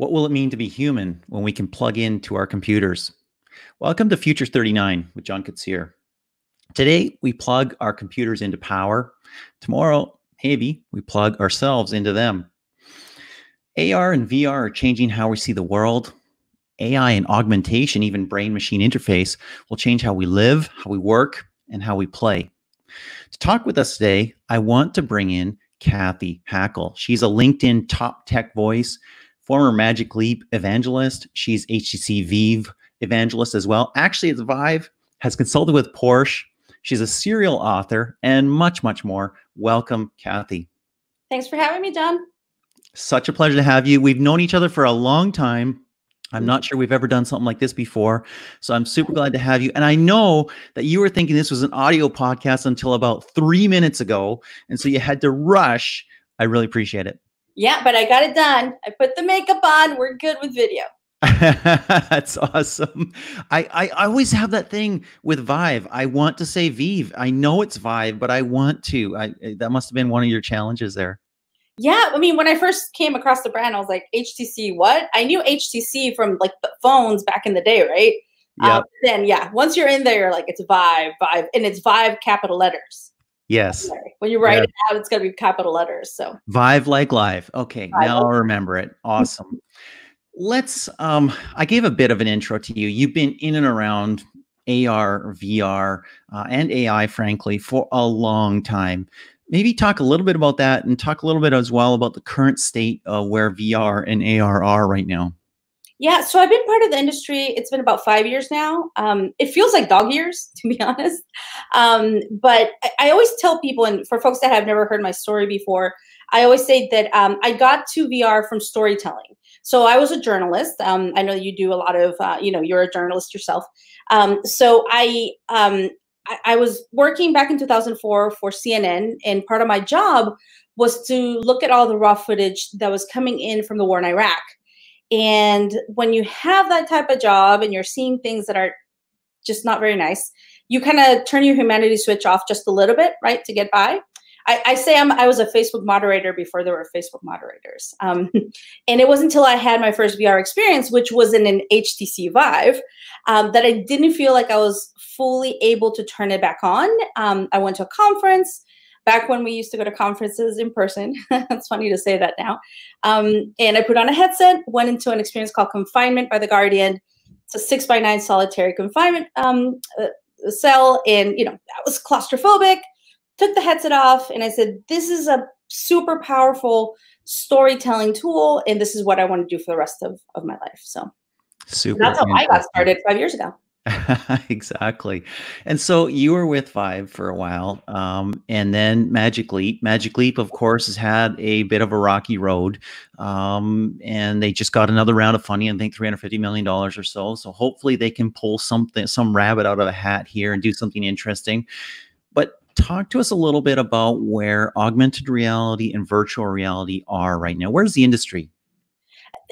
What will it mean to be human when we can plug into our computers? Welcome to Future 39 with John Koetsier. Today, we plug our computers into power. Tomorrow, maybe we plug ourselves into them. AR and VR are changing how we see the world. AI and augmentation, even brain machine interface, will change how we live, how we work, and how we play. To talk with us today, I want to bring in Cathy Hackl. She's a LinkedIn top tech voice former Magic Leap evangelist. She's HTC Vive evangelist as well. Actually, it's Vive, has consulted with Porsche. She's a serial author and much, much more. Welcome, Cathy. Thanks for having me, John. Such a pleasure to have you. We've known each other for a long time. I'm not sure we've ever done something like this before. So I'm super glad to have you. And I know that you were thinking this was an audio podcast until about three minutes ago. And so you had to rush. I really appreciate it. Yeah, but I got it done. I put the makeup on. We're good with video. That's awesome. I, I, always have that thing with Vive. I want to say Vive. I know it's Vive, but I want to. I that must have been one of your challenges there. Yeah, I mean, when I first came across the brand, I was like, HTC, what? I knew HTC from like the phones back in the day, right? Yeah. Um, then yeah, once you're in there, you're like, it's Vive, Vive, and it's Vive capital letters. Yes. When you write yeah. it out, it's going to be capital letters. So Vive like live. Okay, Vive now I'll remember it. Awesome. Let's. Um, I gave a bit of an intro to you. You've been in and around AR, VR, uh, and AI, frankly, for a long time. Maybe talk a little bit about that, and talk a little bit as well about the current state of where VR and AR are right now. Yeah, so I've been part of the industry. It's been about five years now. Um, it feels like dog years, to be honest. Um, but I, I, always tell people, and for folks that have never heard my story before, I always say that um, I got to VR from storytelling. So I was a journalist. Um, I know you do a lot of, uh, you know, you're a journalist yourself. Um, so I, um, I, I was working back in 2004 for CNN, and part of my job was to look at all the raw footage that was coming in from the war in Iraq. And when you have that type of job and you're seeing things that are just not very nice, you kind of turn your humanity switch off just a little bit, right, to get by. I, I say I'm, I was a Facebook moderator before there were Facebook moderators. Um, and it wasn't until I had my first VR experience, which was in an HTC Vive, um, that I didn't feel like I was fully able to turn it back on. Um, I went to a conference back when we used to go to conferences in person. it's funny to say that now. Um, and I put on a headset, went into an experience called Confinement by The Guardian. It's a six by nine solitary confinement um, uh, cell. And, you know, that was claustrophobic, took the headset off, and I said, this is a super powerful storytelling tool. And this is what I want to do for the rest of, of my life. So super. that's how I got started five years ago. exactly. And so you were with Vive for a while, um, and then Magic Leap. Magic Leap, of course, has had a bit of a rocky road, um, and they just got another round of funding. I think three hundred fifty million dollars or so. So hopefully they can pull something, some rabbit out of a hat here and do something interesting. But talk to us a little bit about where augmented reality and virtual reality are right now. Where's the industry?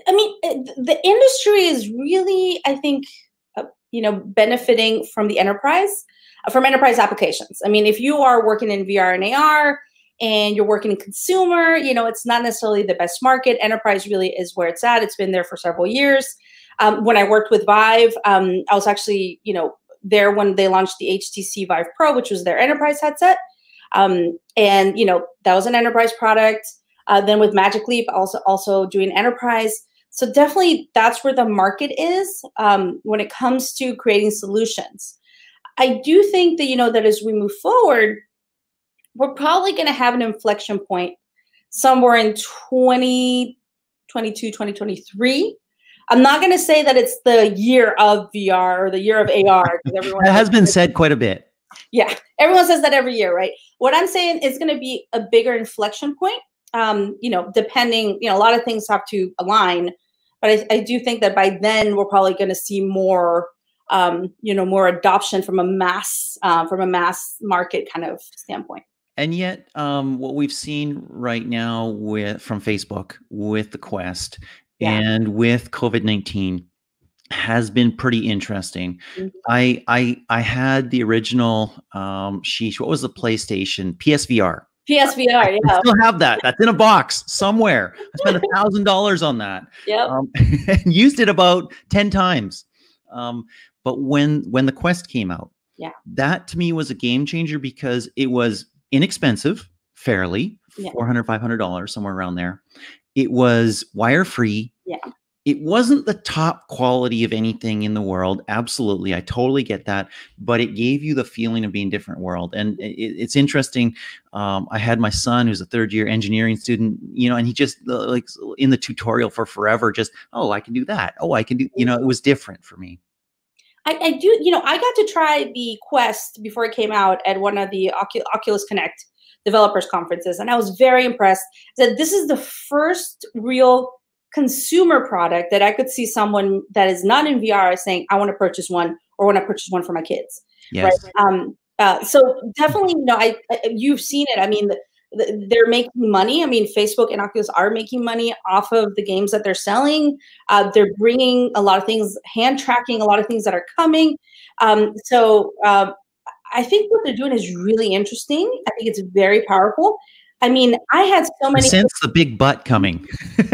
I mean, eh, the industry is really, I think you know, benefiting from the enterprise, uh, from enterprise applications. I mean, if you are working in VR and AR and you're working in consumer, you know, it's not necessarily the best market. Enterprise really is where it's at. It's been there for several years. Um, when I worked with Vive, um, I was actually, you know, there when they launched the HTC Vive Pro, which was their enterprise headset. Um, and, you know, that was an enterprise product. Uh, then with Magic Leap, also also doing enterprise. So definitely that's where the market is um, when it comes to creating solutions. I do think that, you know, that as we move forward, we're probably going to have an inflection point somewhere in 2022, 2023. I'm not going to say that it's the year of VR or the year of AR. Everyone that has been said quite a bit. Yeah, everyone says that every year, right? What I'm saying is going to be a bigger inflection point. Um, you know, depending, you know, a lot of things have to align but I, I do think that by then we're probably going to see more um, you know more adoption from a mass uh, from a mass market kind of standpoint and yet um, what we've seen right now with from facebook with the quest yeah. and with covid-19 has been pretty interesting mm-hmm. i i i had the original um sheesh what was the playstation psvr PSVR, yeah. I still have that. That's in a box somewhere. I spent a thousand dollars on that. Yeah. Um, and used it about 10 times. Um, but when when the Quest came out, Yeah. that to me was a game changer because it was inexpensive, fairly, Yeah. 400 $500, somewhere around there. It was wire free. Yeah. It wasn't the top quality of anything in the world. Absolutely. I totally get that. But it gave you the feeling of being different world. And it, it's interesting. Um, I had my son who's a third year engineering student, you know, and he just uh, like in the tutorial for forever, just, oh, I can do that. Oh, I can do, you know, it was different for me. I, I do, you know, I got to try the Quest before it came out at one of the Ocu- Oculus Connect developers conferences, and I was very impressed that this is the first real consumer product that I could see someone that is not in VR saying, "I want to purchase one" or "Want to purchase one for my kids." Yes. Right. Um, uh, so definitely, you know, I, I you've seen it. I mean, the, the, they're making money. I mean, Facebook and Oculus are making money off of the games that they're selling. Uh, they're bringing a lot of things, hand tracking a lot of things that are coming. Um, so um, I think what they're doing is really interesting. I think it's very powerful. I mean, I had so many. sense the big butt coming.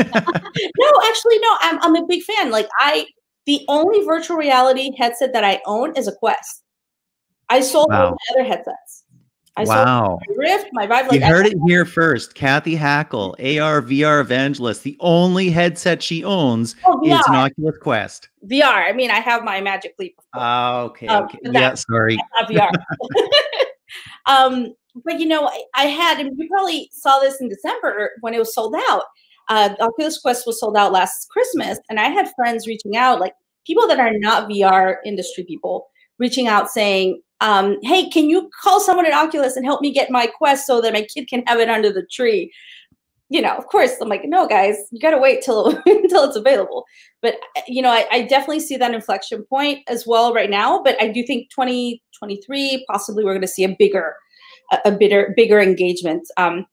No, actually, no. I'm I'm a big fan. Like I, the only virtual reality headset that I own is a Quest. I sold all Wow. my other headsets. I sold wow. my Rift, my Vive. You Like, I- heard it here first. Cathy Hackl, AR VR evangelist. The only headset she owns oh, is an Oculus Quest. VR. I mean, I have my Magic Leap. Ah, okay, Um, okay. Yeah, sorry. VR. um, but you know, I, I had, and you probably saw this in December when it was sold out. Uh, Oculus Quest was sold out last Christmas, and I had friends reaching out, like people that are not VR industry people, reaching out saying, um, "Hey, can you call someone at Oculus and help me get my Quest so that my kid can have it under the tree?" You know, of course, I'm like, no, guys, you got to wait till until it's available. But uh, you know, I, I definitely see that inflection point as well right now. But I do think 2023 possibly we're going to see a bigger, a, a bigger, bigger engagement. Um,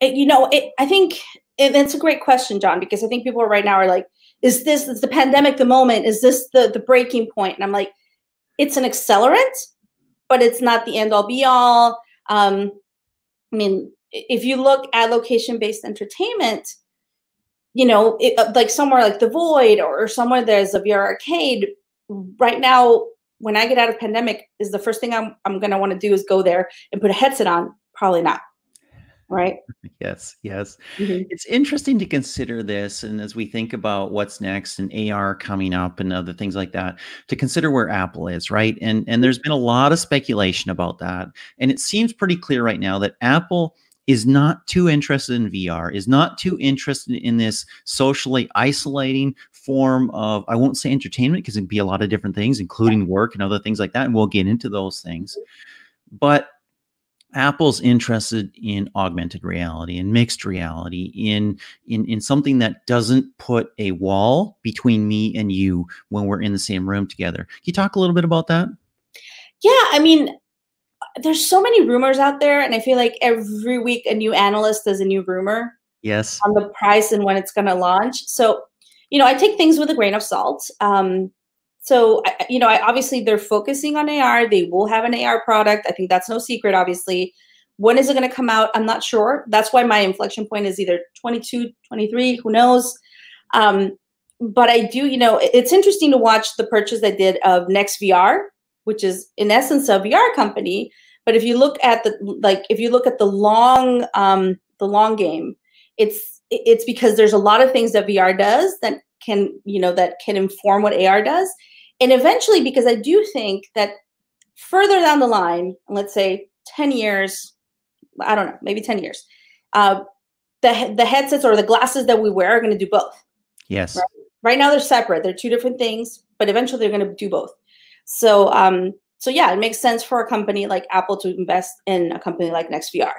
it, you know, it, I think it, it's a great question, John, because I think people right now are like, is this is the pandemic the moment? Is this the the breaking point? And I'm like, it's an accelerant, but it's not the end all be all. Um, I mean, if you look at location based entertainment, you know, it, uh, like somewhere like the Void or, or somewhere there's a VR arcade. Right now, when I get out of pandemic, is the first thing I'm I'm gonna want to do is go there and put a headset on. Probably not, right? Yes, yes. Mhm. It's interesting to consider this, and as we think about what's next and AR coming up and other things like that, to consider where Apple is, right? And and there's been a lot of speculation about that, and it seems pretty clear right now that Apple is not too interested in VR, is not too interested in this socially isolating form of I won't say entertainment because it'd be a lot of different things, including work and other things like that, and we'll get into those things, but Apple's interested in augmented reality and mixed reality in in in something that doesn't put a wall between me and you when we're in the same room together. Can you talk a little bit about that? Yeah, I mean, there's so many rumors out there, and I feel like every week a new analyst does a new rumor Yes. on the price and when it's going to launch. So, you know, I take things with a grain of salt. Um, so, I, you know, I, obviously they're focusing on AR. They will have an AR product. I think that's no secret, obviously. When is it going to come out? I'm not sure. That's why my inflection point is either 22, 23, who knows? Um, but I do, you know, it's interesting to watch the purchase they did of NextVR, which is in essence a VR company. But if you look at the like, if you look at the long, um, the long game, it's it's because there's a lot of things that VR does that can you know that can inform what AR does, and eventually because I do think that further down the line, let's say ten years, I don't know, maybe ten years, uh, the the headsets or the glasses that we wear are going to do both. Yes. Right. Right now they're separate; they're two different things, but eventually they're going to do both. So um, so yeah, it makes sense for a company like Apple to invest in a company like NextVR.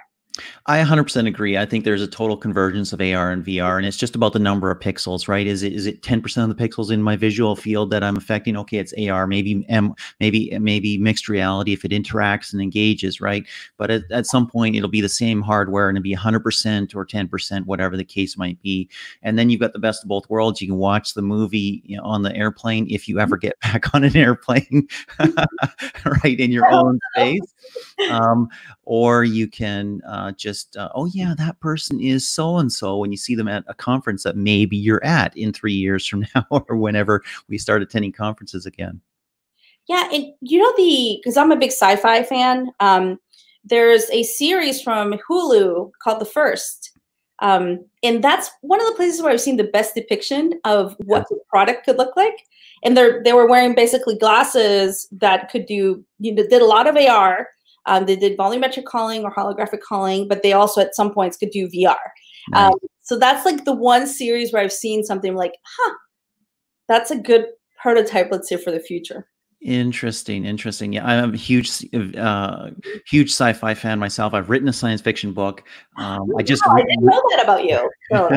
I 100% agree. I think there's a total convergence of AR and VR, and it's just about the number of pixels, right? Is it is it 10% of the pixels in my visual field that I'm affecting? Okay, it's AR, maybe M, maybe maybe mixed reality if it interacts and engages, right? But at, at some point, it'll be the same hardware and it'll be 100% or 10%, whatever the case might be. And then you've got the best of both worlds. You can watch the movie you know, on the airplane if you ever get back on an airplane, right in your own space um, or you can uh, uh, just uh, oh yeah that person is so and so when you see them at a conference that maybe you're at in three years from now or whenever we start attending conferences again yeah and you know the because i'm a big sci-fi fan um, there's a series from hulu called the first um, and that's one of the places where I've seen the best depiction of what the product could look like. And they're they were wearing basically glasses that could do you know did a lot of AR. Um, they did volumetric calling or holographic calling, but they also at some points could do VR. Nice. Um, so that's like the one series where I've seen something like, huh, that's a good prototype, let's say, for the future. Interesting, interesting. Yeah, I'm a huge, uh, huge sci-fi fan myself. I've written a science fiction book. Um, I just I didn't know that about you. So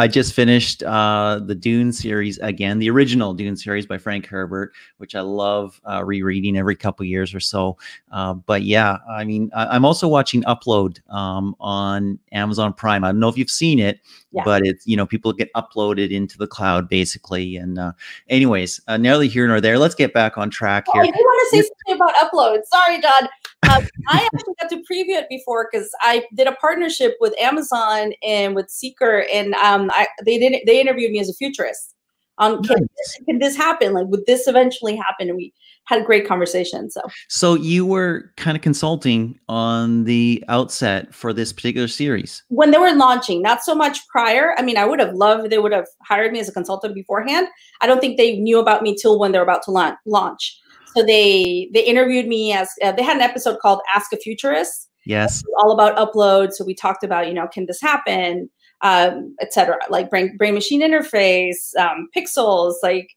I just finished uh, the Dune series again, the original Dune series by Frank Herbert, which I love uh, rereading every couple years or so. Uh, but yeah, I mean, I, am also watching Upload um, on Amazon Prime. I don't know if you've seen it, yeah. but it's you know people get uploaded into the cloud basically. And uh, anyways, uh, nearly here nor there. Let's get back on track here. Oh, I do want to say something about Upload. Sorry, John. Um, I actually got to preview it before because I did a partnership with Amazon and with Seeker, and um, I, they didn't they interviewed me as a futurist on can, nice. can this happen? Like, would this eventually happen? And we had a great conversation. So, so you were kind of consulting on the outset for this particular series when they were launching, not so much prior. I mean, I would have loved they would have hired me as a consultant beforehand. I don't think they knew about me till when they're about to launch. Launch. So they they interviewed me as uh, they had an episode called Ask a Futurist. Yes, all about upload. So we talked about you know can this happen, um, etc. Like brain brain machine interface, um, pixels, like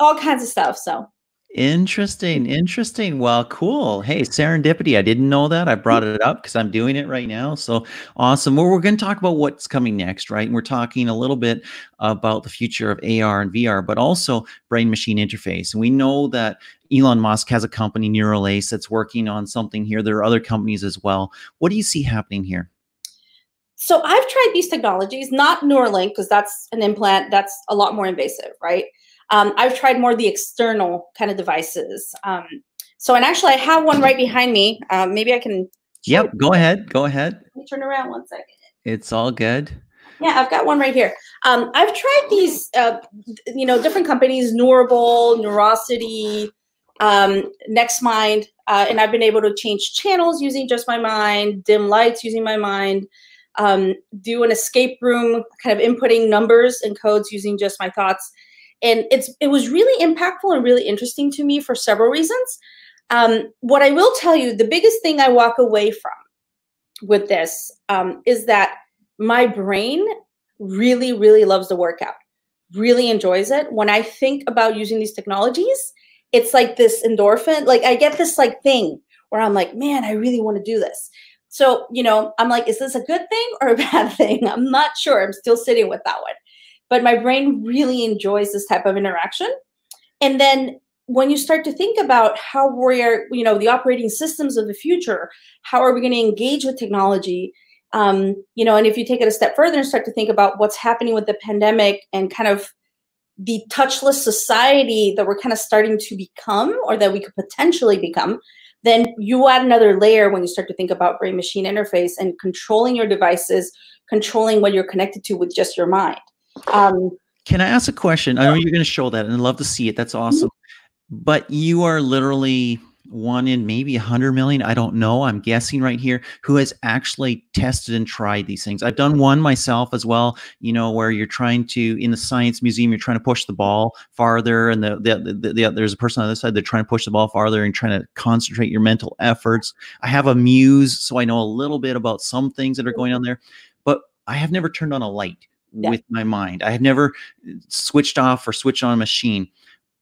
all kinds of stuff. So Interesting, interesting. Well, cool. Hey, serendipity. I didn't know that. I brought it up because I'm doing it right now. So awesome. Well, we're going to talk about what's coming next, right? And we're talking a little bit about the future of AR and VR, but also brain machine interface. And we know that Elon Musk has a company, Neuralink, that's working on something here. There are other companies as well. What do you see happening here? So I've tried these technologies, not Neuralink, because that's an implant that's a lot more invasive, right? Um, I've tried more the external kind of devices. Um, so, and actually, I have one right behind me. Um, maybe I can. Yep, go ahead. Go ahead. Let me turn around one second. It's all good. Yeah, I've got one right here. Um, I've tried these, uh, you know, different companies, Neurable, Neurosity, um, NextMind, uh, and I've been able to change channels using just my mind, dim lights using my mind, um, do an escape room, kind of inputting numbers and codes using just my thoughts and it's it was really impactful and really interesting to me for several reasons. Um, what I will tell you, the biggest thing I walk away from with this um, is that my brain really, really loves the workout, really enjoys it. When I think about using these technologies, it's like this endorphin. Like I get this like thing where I'm like, man, I really want to do this. So, you know, I'm like, is this a good thing or a bad thing? I'm not sure. I'm still sitting with that one but my brain really enjoys this type of interaction. And then when you start to think about how we're, you know, the operating systems of the future, how are we going to engage with technology? Um, you know, and if you take it a step further and start to think about what's happening with the pandemic and kind of the touchless society that we're kind of starting to become or that we could potentially become, then you add another layer when you start to think about brain machine interface and controlling your devices, controlling what you're connected to with just your mind. Um, Can I ask a question? I know you're going to show that and I'd love to see it. That's mm-hmm. awesome. But you are literally one in maybe a hundred million. I don't know. I'm guessing right here who has actually tested and tried these things. I've done one myself as well, you know, where you're trying to, in the science museum, you're trying to push the ball farther. And the, the, the, the there's a person on the other side, they're trying to push the ball farther and trying to concentrate your mental efforts. I have a muse, so I know a little bit about some things that are going on there, but I have never turned on a light yeah. with my mind. I have never uh, switched off or switched on a machine.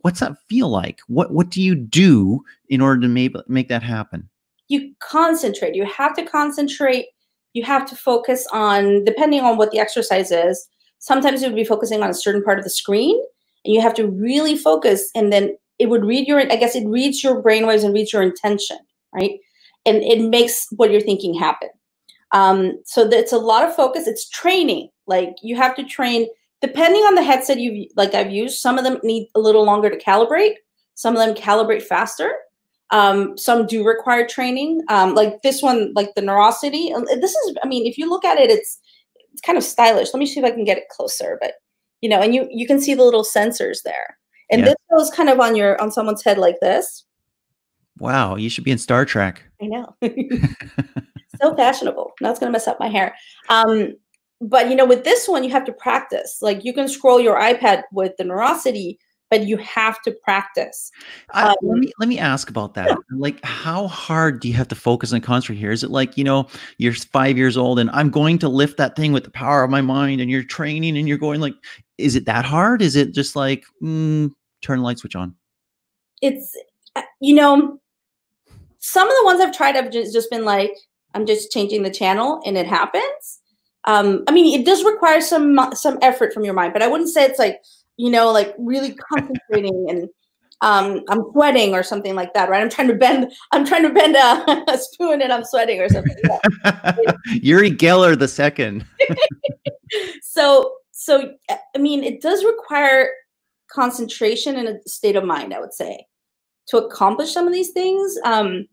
What's that feel like? What what do you do in order to make make that happen? You concentrate. You have to concentrate. You have to focus on depending on what the exercise is. Sometimes you would be focusing on a certain part of the screen, and you have to really focus. And then it would read your. I guess it reads your brainwaves and reads your intention, right? And it makes what you're thinking happen. Um, so it's a lot of focus. It's training. Like you have to train depending on the headset you like I've used. Some of them need a little longer to calibrate. Some of them calibrate faster. Um, some do require training, um, like this one, like the Neurosity. This is, I mean, if you look at it, it's it's kind of stylish. Let me see if I can get it closer, but you know, and you you can see the little sensors there, and yeah. this goes kind of on your on someone's head like this. Wow, you should be in Star Trek. I know. so fashionable. Now it's gonna mess up my hair. Um, but you know, with this one, you have to practice. Like you can scroll your iPad with the Neurosity, but you have to practice. Um, let me let me ask about that. Yeah. Like, how hard do you have to focus and concentrate here? Is it like you know you're five years old and I'm going to lift that thing with the power of my mind, and you're training and you're going like, is it that hard? Is it just like mm, turn the light switch on? It's uh, you know some of the ones I've tried have just, just been like I'm just changing the channel and it happens. Um, I mean, it does require some some effort from your mind, but I wouldn't say it's like you know, like really concentrating and um, I'm sweating or something like that, right? I'm trying to bend, I'm trying to bend a, a spoon and I'm sweating or something. Uri Geller the second. so, so I mean, it does require concentration and a state of mind, I would say, to accomplish some of these things. Um,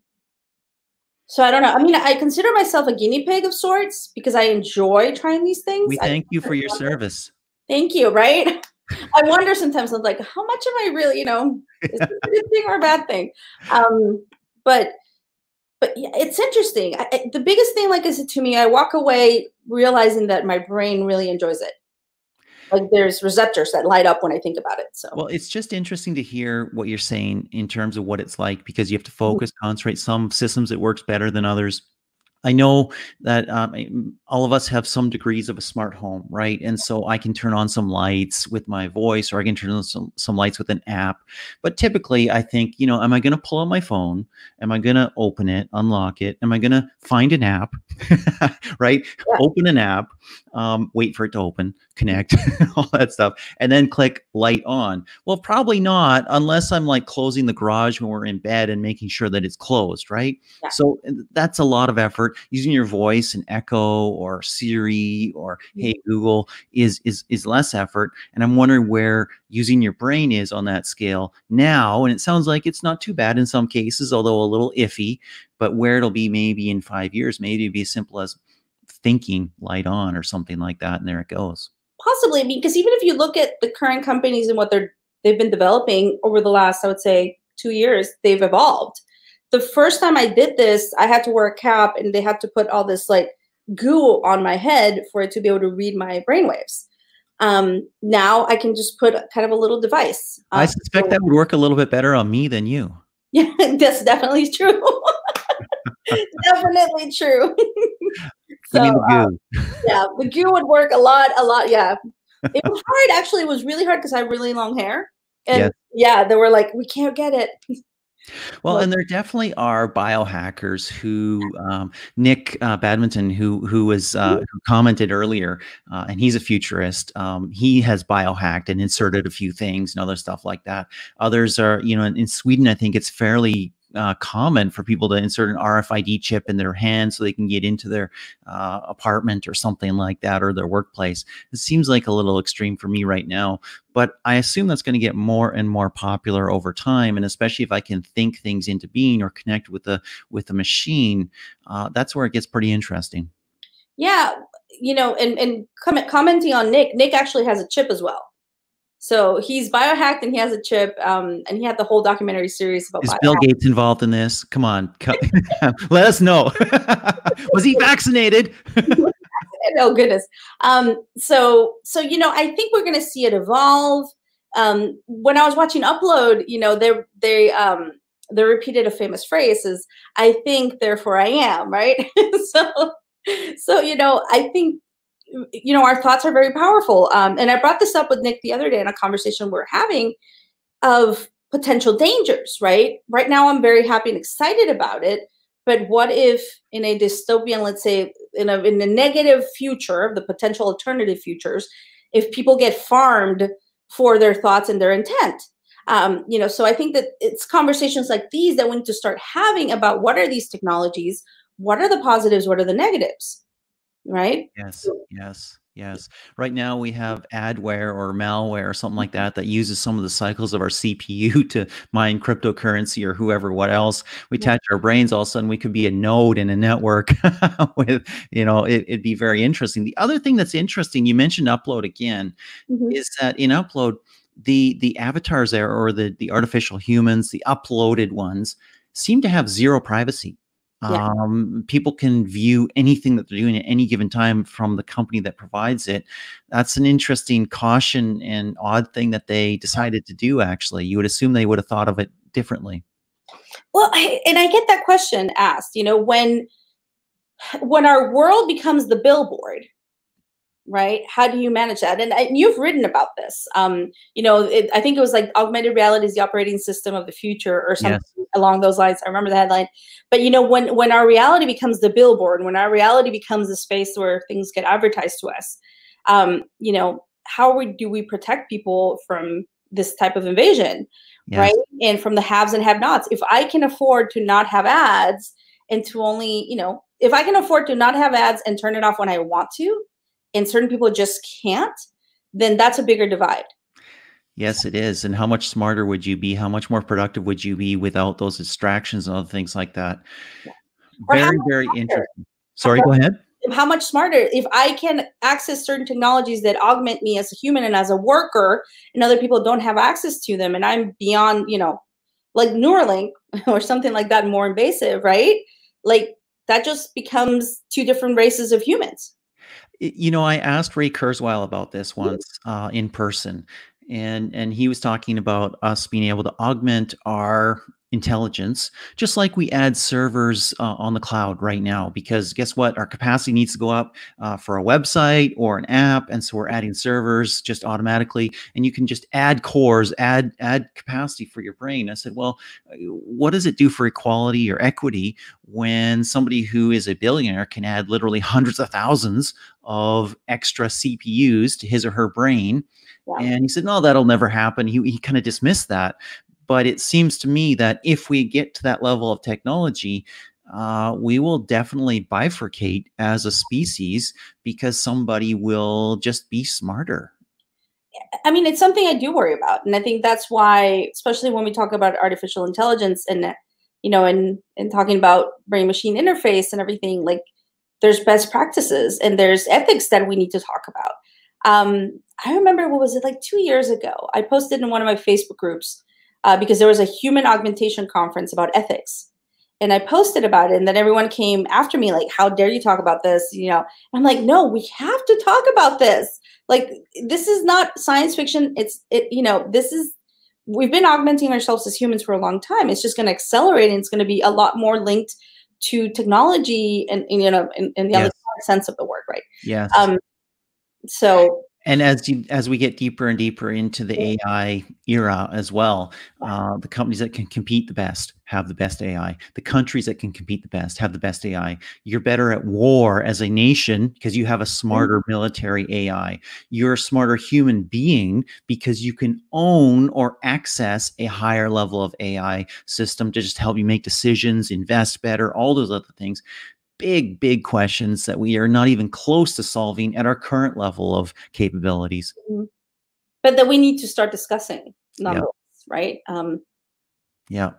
so I don't know. I mean, I consider myself a guinea pig of sorts because I enjoy trying these things. We thank I, you for your service. Thank you. Right. I wonder sometimes. I'm like, how much am I really? You know, is this a good thing or a bad thing? Um, but but yeah, it's interesting. I, the biggest thing, like I said to me, I walk away realizing that my brain really enjoys it like there's receptors that light up when I think about it. So well, it's just interesting to hear what you're saying in terms of what it's like because you have to mm-hmm. focus, concentrate. Some systems it works better than others. I know that um, all of us have some degrees of a smart home, right? And so I can turn on some lights with my voice, or I can turn on some, some lights with an app. But typically, I think, you know, am I going to pull out my phone? Am I going to open it, unlock it? Am I going to find an app, right? Yeah. Open an app, um, wait for it to open, connect, all that stuff, and then click light on. Well, probably not, unless I'm like closing the garage when we're in bed and making sure that it's closed, right? Yeah. So that's a lot of effort. Using your voice and Echo or Siri or Hey mm-hmm. Google is is is less effort. And I'm wondering where using your brain is on that scale now. And it sounds like it's not too bad in some cases, although a little iffy. But where it'll be maybe in five years, maybe be as simple as thinking light on or something like that and there it goes possibly I mean, because even if you look at the current companies and what they're they've been developing over the last i would say two years they've evolved the first time i did this i had to wear a cap and they had to put all this like goo on my head for it to be able to read my brainwaves um, now i can just put kind of a little device um, i suspect so, that would work a little bit better on me than you yeah that's definitely true definitely true so, uh, yeah, the goo would work a lot, a lot. Yeah. It was hard. Actually, it was really hard because I have really long hair. And yes. yeah, they were like, we can't get it. Well, and there definitely are biohackers who um, Nick uh, Badminton, who who was uh, who commented earlier, uh, and he's a futurist. Um, he has biohacked and inserted a few things and other stuff like that. Others are, you know, in, in Sweden, I think it's fairly uh, common for people to insert an RFID chip in their hand so they can get into their uh, apartment or something like that or their workplace. It seems like a little extreme for me right now, but I assume that's going to get more and more popular over time. And especially if I can think things into being or connect with the with the machine, uh, that's where it gets pretty interesting. Yeah, you know, and and comment, commenting on Nick, Nick actually has a chip as well. So he's biohacked and he has a chip, um, and he had the whole documentary series about. Is. Bill Gates involved in this? Come on, let us know. Was he vaccinated? oh goodness. Um, so so you know, I think we're going to see it evolve. Um, when I was watching Upload, you know, they they um, they repeated a famous phrase: "Is I think, therefore I am." Right. so so you know, I think you know, our thoughts are very powerful. Um, and I brought this up with Nick the other day in a conversation we are having of potential dangers, right? Right now, I'm very happy and excited about it. But what if in a dystopian, let's say, in a, in a negative future, the potential alternative futures, if people get farmed for their thoughts and their intent? Um, you know, so I think that it's conversations like these that we need to start having about what are these technologies, what are the positives, what are the negatives, right? Yes, yes. Yes. Right now we have adware or malware or something like that that uses some of the cycles of our CPU to mine cryptocurrency or whoever what else. We Yeah. attach our brains, all of a sudden we could be a node in a network with, you know, it, it'd be very interesting. The other thing that's interesting, you mentioned upload again, Mhm. is that in upload, the the avatars there or the the artificial humans, the uploaded ones, seem to have zero privacy. Yeah. Um, people can view anything that they're doing at any given time from the company that provides it. That's an interesting caution and odd thing that they decided to do. Actually, you would assume they would have thought of it differently. Well, I, and I get that question asked. You know, when when our world becomes the billboard, right? How do you manage that? And, and you've written about this. Um, you know, it, I think it was like augmented reality is the operating system of the future, or something Yes. along those lines. I remember the headline. But you know, when when our reality becomes the billboard, when our reality becomes a space where things get advertised to us, um, you know, how we, do we protect people from this type of invasion? Yes. right? And from the haves and have nots. If I can afford to not have ads and to only, you know, if I can afford to not have ads and turn it off when I want to, and certain people just can't, then that's a bigger divide. Yes, it is. And how much smarter would you be? How much more productive would you be without those distractions and other things like that? How Very, very smarter? interesting. Sorry, go ahead. How much smarter if I can access certain technologies that augment me as a human and as a worker, and other people don't have access to them, and I'm beyond, you know, like Neuralink or something like that, more invasive, right? Like that just becomes two different races of humans. You know, I asked Ray Kurzweil about this once uh, in person, and and he was talking about us being able to augment our intelligence, just like we add servers uh, on the cloud right now. Because guess what, our capacity needs to go up uh, for a website or an app, and so we're adding servers just automatically. And you can just add cores, add add capacity for your brain. I said, well, uh, what does it do for equality or equity when somebody who is a billionaire can add literally hundreds of thousands of extra CPUs to his or her brain. Yeah. And he said, no, that'll never happen. He, he kind of dismissed that. But it seems to me that if we get to that level of technology, uh, we will definitely bifurcate as a species because somebody will just be smarter. I mean, it's something I do worry about, and I think that's why, especially when we talk about artificial intelligence and you know, and and talking about brain machine interface and everything, like there's best practices and there's ethics that we need to talk about. Um, I remember what was it like two years ago? I posted in one of my Facebook groups uh, because there was a human augmentation conference about ethics, and I posted about it, and then everyone came after me like, "How dare you talk about this?" You know, I'm like, "No, we have to talk about this." like this is not science fiction it's it you know this is we've been augmenting ourselves as humans for a long time it's just going to accelerate and it's going to be a lot more linked to technology and, and you know in, in the Yes. other sense of the word right Yes. um so and as you as we get deeper and deeper into the AI era as well, uh, the companies that can compete the best have the best AI. The countries that can compete the best have the best AI. You're better at war as a nation because you have a smarter military AI. You're a smarter human being because you can own or access a higher level of AI system to just help you make decisions, invest better, all those other things big, big questions that we are not even close to solving at our current level of capabilities. but that we need to start discussing nonetheless right um Yeah.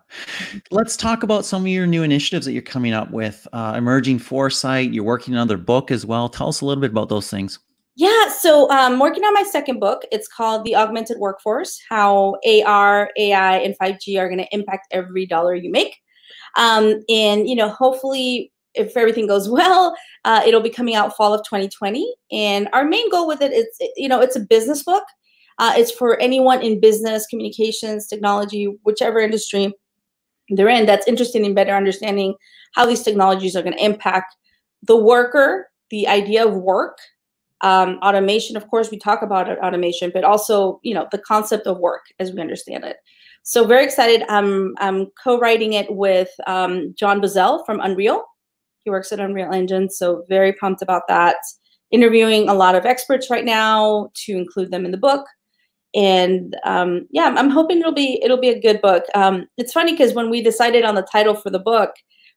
Let's talk about some of your new initiatives that you're coming up with. Uh, Emerging Foresight, you're working on another book as well. Tell us a little bit about those things. Yeah, so um, I'm working on my second book. It's called The Augmented Workforce How AR, AI, and 5G are going to impact every dollar you make. Um, and, you know, hopefully, if everything goes well, uh, it'll be coming out fall of 2020. And our main goal with it is, you know, it's a business book. Uh, it's for anyone in business, communications, technology, whichever industry they're in that's interested in better understanding how these technologies are going to impact the worker, the idea of work, um, automation of course we talk about automation but also you know the concept of work as we understand it. So very excited i'm, I'm co-writing it with um, john Buzzell from unreal. He works at unreal engine so very pumped about that. Interviewing a lot of experts right now to include them in the book and um, yeah I'm, hoping it'll be it'll be a good book. Um, it's funny because when we decided on the title for the book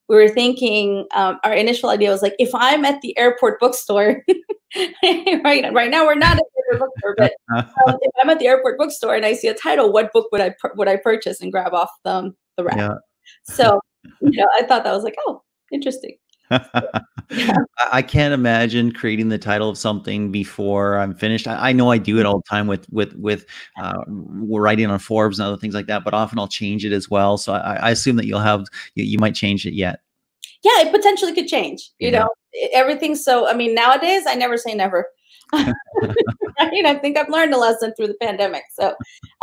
we were thinking um, our initial idea was like if i'm at the airport bookstore right right now we're not at the airport bookstore but um, if i'm at the airport bookstore and i see a title what book would i would i purchase and grab off the, the rack yeah. so you know i thought that was like oh interesting I can't imagine creating the title of something before I'm finished. I, I, know I do it all the time with with with uh, writing on Forbes and other things like that, but often I'll change it as well. So I, I assume that you'll have you, you, might change it yet. Yeah, it potentially could change. You yeah. know, everything's so. I mean, nowadays I never say never. right? I think I've learned a lesson through the pandemic. So,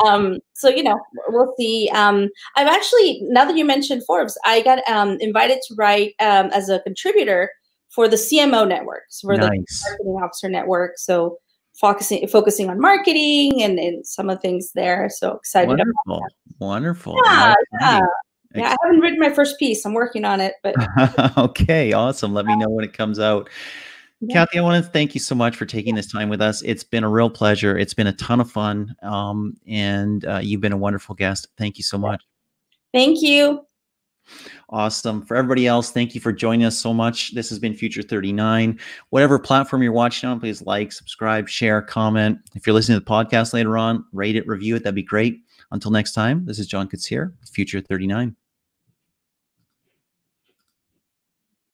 um, so you know, we'll see. Um, I've actually now that you mentioned Forbes, I got um, invited to write um, as a contributor for the CMO networks, for nice. the marketing officer network. So focusing focusing on marketing and, and some of the things there. So excited! Wonderful, wonderful. Yeah, yeah. Yeah, I haven't written my first piece. I'm working on it, but okay, awesome. Let me know when it comes out. Yeah. Cathy, I want to thank you so much for taking this time with us. It's been a real pleasure. It's been a ton of fun. Um, and uh, you've been a wonderful guest. Thank you so much. Thank you. Awesome. For everybody else, thank you for joining us so much. This has been Future 39. Whatever platform you're watching on, please like, subscribe, share, comment. If you're listening to the podcast later on, rate it, review it. That'd be great. Until next time, this is John Koetsier, Future 39.